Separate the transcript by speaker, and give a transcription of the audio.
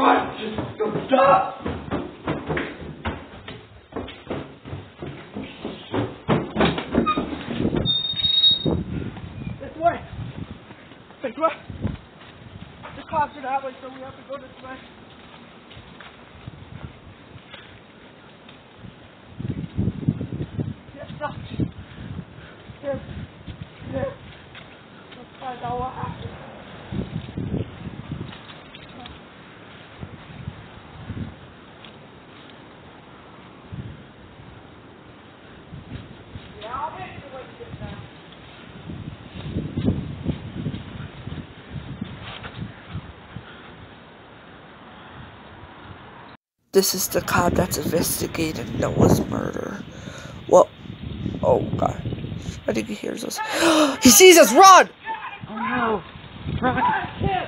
Speaker 1: Run! Just don't stop!
Speaker 2: This way. This way. The cops are that way, so we have to go this way. Yes. Yes. Let's find out what happened.
Speaker 3: This is the cop that's investigating Noah's murder. Well, oh god. I think he hears us. he sees us! Run!
Speaker 1: Oh no! Run!